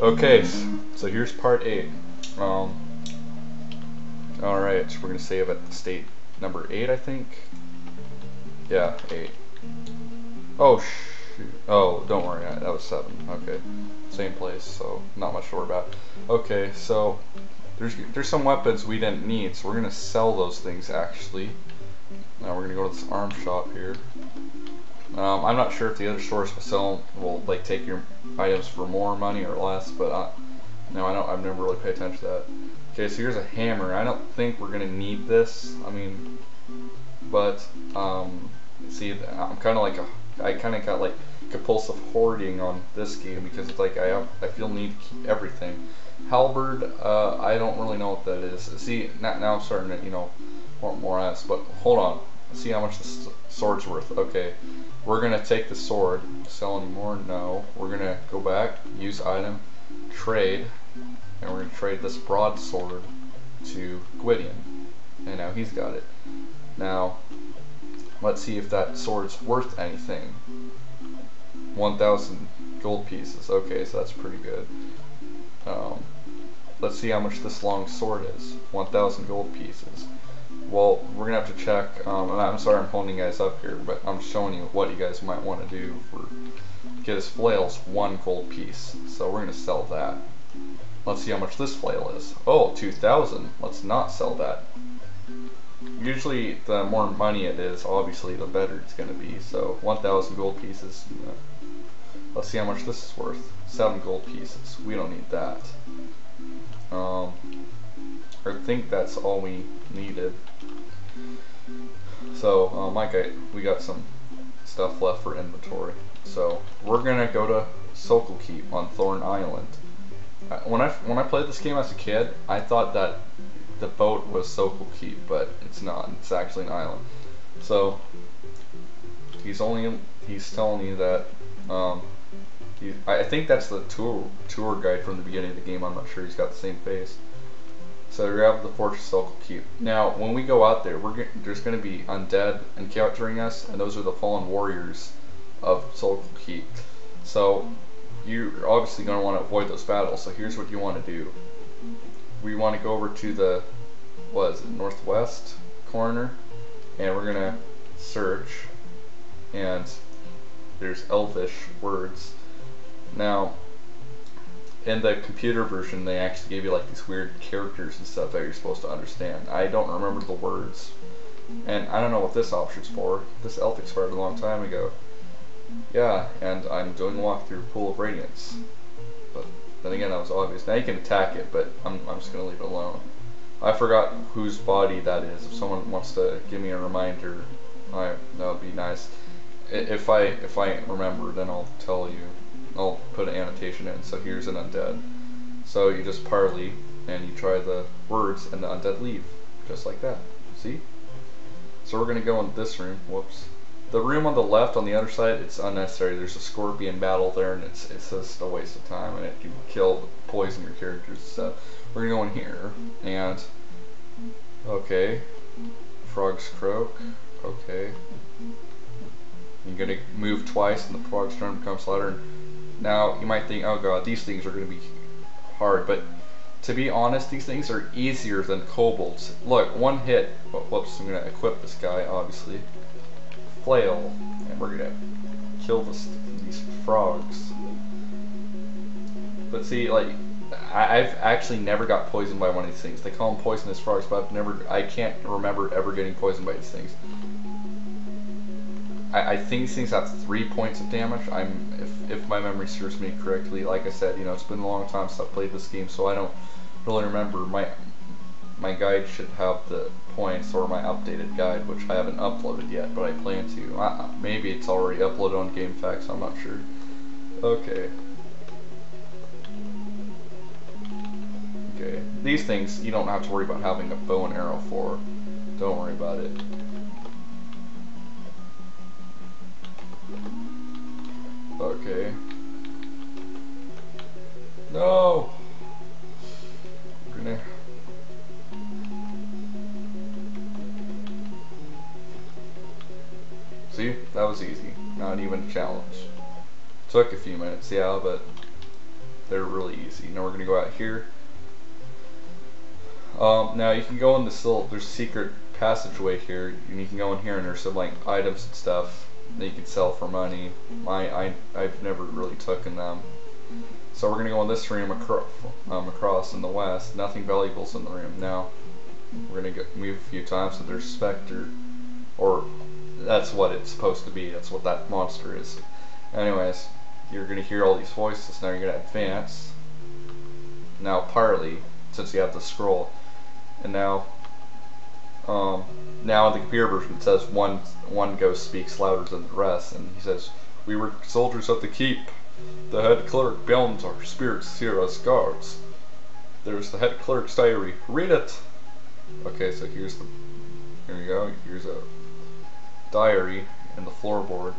Okay, so here's part 8. Um, Alright, so we're going to save at state number 8, I think. Yeah, 8. Oh, shoot. Oh, don't worry, that was 7. Okay, same place, so not much to worry about. Okay, so there's, there's some weapons we didn't need, so we're going to sell those things, actually. Now we're going to go to this arm shop here. Um, I'm not sure if the other stores will sell will like take your items for more money or less, but I, no, I don't. I've never really paid attention to that. Okay, so here's a hammer. I don't think we're gonna need this. I mean, but um, see, I'm kind of like a. I kind of got like compulsive hoarding on this game because it's like I have, I feel need to keep everything. Halberd, uh, I don't really know what that is. See, now, now I'm starting to you know want more ass, but hold on. See how much this sword's worth. Okay, we're going to take the sword. Sell anymore? No. We're going to go back, use item, trade, and we're going to trade this broadsword to Gwydion. And now he's got it. Now, let's see if that sword's worth anything. 1,000 gold pieces. Okay, so that's pretty good. Um, let's see how much this long sword is. 1,000 gold pieces. Well, we're gonna have to check. Um, I'm sorry I'm holding you guys up here, but I'm showing you what you guys might want to do for get his flails one gold piece. So we're gonna sell that. Let's see how much this flail is. Oh, 2,000. Let's not sell that. Usually, the more money it is, obviously, the better it's gonna be. So 1,000 gold pieces. Let's see how much this is worth. Seven gold pieces. We don't need that. Um, I think that's all we needed. So, uh, Mike, I, we got some stuff left for inventory. So, we're gonna go to Sokal Keep on Thorn Island. When I when I played this game as a kid, I thought that the boat was Sokal Keep, but it's not. It's actually an island. So, he's only he's telling you that. Um, he, I think that's the tour tour guide from the beginning of the game. I'm not sure. He's got the same face. So we have the Fortress Sokal Keep. Now, when we go out there, we're there's going to be undead encountering us, and those are the fallen warriors of Sokal Keep. So you're obviously going to want to avoid those battles. So here's what you want to do. We want to go over to the what is it, northwest corner, and we're going to search, and there's Elvish words. Now, in the computer version, they actually gave you like these weird characters and stuff that you're supposed to understand. I don't remember the words, and I don't know what this option's for. This elf expired a long time ago. Yeah, and I'm doing a walkthrough Pool of Radiance. But then again, that was obvious. Now you can attack it, but I'm, I'm just going to leave it alone. I forgot whose body that is. If someone wants to give me a reminder, I, that would be nice. If I if I remember, then I'll tell you. I'll put an annotation in. So here's an undead. So you just parley and you try the words and the undead leave. Just like that. See? So we're going to go in this room. Whoops. The room on the left on the other side, it's unnecessary. There's a scorpion battle there and it's, it's just a waste of time and it can kill, poison your characters. So we're going to go in here and, okay, frogs croak, okay. You're going to move twice and the frog's turn becomes louder. Now, you might think, oh god, these things are going to be hard, but to be honest, these things are easier than kobolds. Look, one hit, whoops, I'm going to equip this guy, obviously. Flail, and we're going to kill this, these frogs. But see, like, I, have actually never got poisoned by one of these things. They call them poisonous frogs, but I've never, I can't remember ever getting poisoned by these things. I, I think these things have three points of damage. I'm if if my memory serves me correctly. Like I said, you know, it's been a long time since I've played this game, so I don't really remember. My my guide should have the points or my updated guide, which I haven't uploaded yet, but I plan to. Uh, maybe it's already uploaded on GameFAQs. I'm not sure. Okay. Okay. These things you don't have to worry about having a bow and arrow for. Don't worry about it. Okay. No! gonna... See? That was easy. Not even a challenge. Took a few minutes, yeah, but They're really easy. Now we're gonna go out here. Um, now you can go in this little, there's a secret passageway here, and you can go in here and there's some like items and stuff that you can sell for money. I, I, I've never really taken them. So we're gonna go in this room acro um, across in the west. Nothing valuables in the room. Now, we're gonna move a few times so there's Spectre, or that's what it's supposed to be. That's what that monster is. Anyways, you're gonna hear all these voices. Now you're gonna advance. Now parley, since you have the scroll, and now, um, now in the computer version it says one one ghost speaks louder than the rest, and he says, "We were soldiers of the keep. The head clerk bound our spirits here as guards. There's the head clerk's diary. Read it." Okay, so here's the here you go. Here's a diary and the floorboard.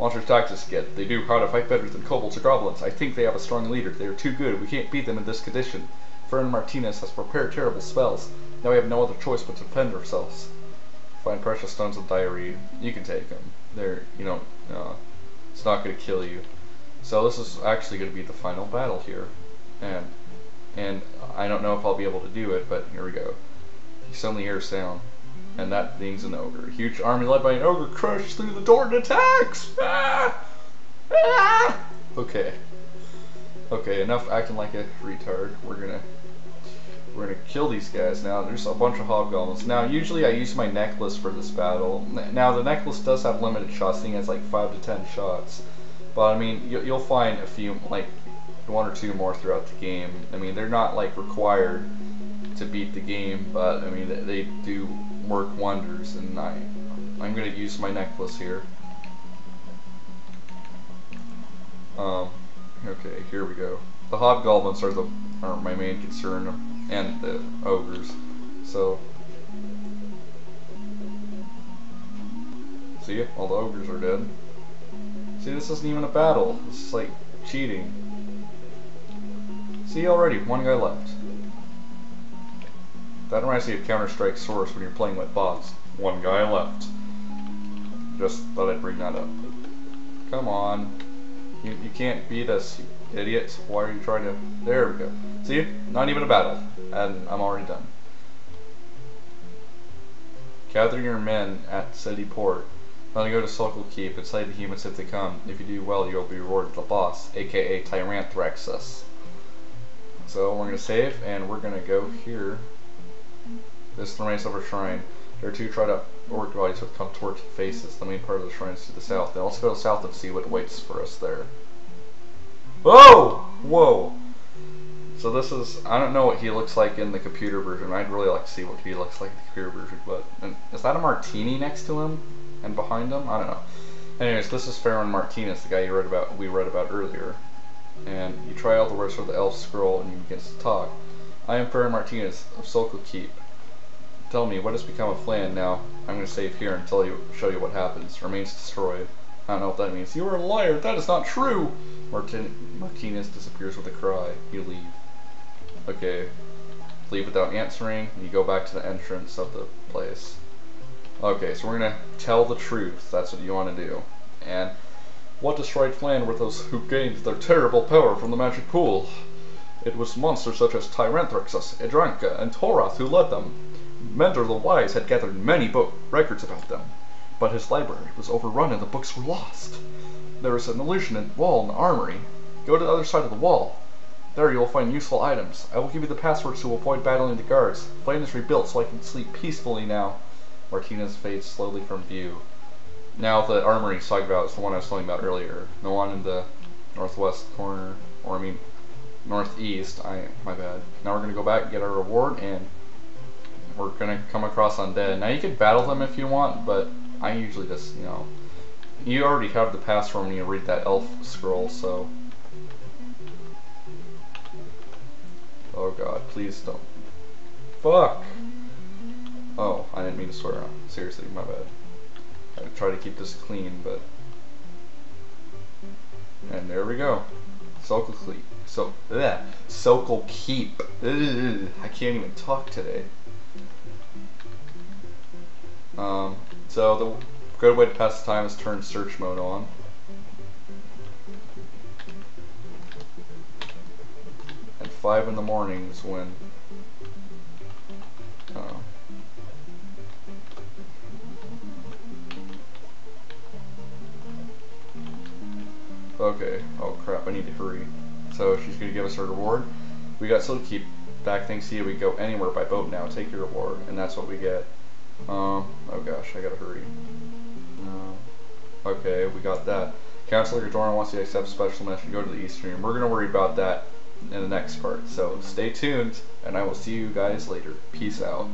Monsters tactics get. They do how to fight better than kobolds or goblins. I think they have a strong leader. They are too good. We can't beat them in this condition. Ferran Martinez has prepared terrible spells. Now we have no other choice but to defend ourselves. Find precious stones the diary. You can take them. They're, you know, uh, it's not going to kill you. So this is actually going to be the final battle here. And, and I don't know if I'll be able to do it, but here we go. You suddenly hear a sound and that thing's an ogre. A huge army led by an ogre crushes through the door and attacks! Ah! Ah! Okay. Okay, enough acting like a retard. We're gonna we're gonna kill these guys now. There's a bunch of hobgoblins. Now, usually I use my necklace for this battle. Now, the necklace does have limited shots. I think it's like 5 to 10 shots. But, I mean, you'll find a few, like, one or two more throughout the game. I mean, they're not, like, required to beat the game, but, I mean, they do work wonders, and I, I'm to use my necklace here. Um, okay, here we go. The hobgoblins are the are my main concern, and the ogres. So, see, all the ogres are dead. See, this isn't even a battle. This is like cheating. See, already, one guy left. That reminds me of Counter-Strike Source when you're playing with bots. One guy left. Just thought I'd bring that up. Come on. You, you can't beat us, idiots. Why are you trying to... There we go. See? Not even a battle. And I'm already done. Gather your men at City Port. Then go to Sokal Keep and slay the humans if they come. If you do well, you'll be rewarded the boss, aka Tyranthraxus. So we're going to save, and we're going to go here. This is the Race Over Shrine. There are two tried out orc bodies with contorted faces. The main part of the shrine is to the south. Then let's go south and see what waits for us there. Whoa! Whoa! So this is, I don't know what he looks like in the computer version. I'd really like to see what he looks like in the computer version. But is that a martini next to him? And behind him? I don't know. Anyways, this is Ferran Martinez, the guy you read about, we read about earlier. And you try all the words for the elf scroll and he begins to talk. I am Ferran Martinez of Sokal Keep. Tell me, what has become of Phlan now? I'm going to save here and tell you, show you what happens. Remains destroyed. I don't know what that means. You are a liar! That is not true! Martin Martinez disappears with a cry. You leave. Okay. Leave without answering, you go back to the entrance of the place. Okay, so we're gonna tell the truth. That's what you want to do. And what destroyed Phlan were those who gained their terrible power from the magic pool. It was monsters such as Tyranthraxus, Edranka, and Torath who led them. Mender the Wise had gathered many book records about them, but his library was overrun and the books were lost. There is an illusion wall in the armory. Go to the other side of the wall. There you will find useful items. I will give you the passwords to avoid battling the guards. The Flame is rebuilt so I can sleep peacefully now. Martinez fades slowly from view. Now the armory he's talking about is the one I was talking about earlier. The one in the northwest corner, or I mean northeast. I my bad. Now we're gonna go back and get our reward, and we're gonna come across undead. Now you could battle them if you want, but I usually just you know you already have the password when you read that elf scroll, so. Oh god, please don't. Fuck! Oh, I didn't mean to swear. Seriously, my bad. I try to keep this clean, but... And there we go. Sokal Keep. So, yeah, Sokal Keep. Ugh, I can't even talk today. Um, so the good way to pass the time is turn search mode on. At five in the morning is when. Uh, okay. Oh crap! I need to hurry. So she's gonna give us her reward. We got Silk Keep back things here. We go anywhere by boat now. Take your reward, and that's what we get. Um. Oh gosh, I gotta hurry. Uh, okay, we got that. Counselor Gadorna wants you to accept special mission. Go to the East Eastern. We're gonna worry about that in the next part. So stay tuned, and I will see you guys later. Peace out.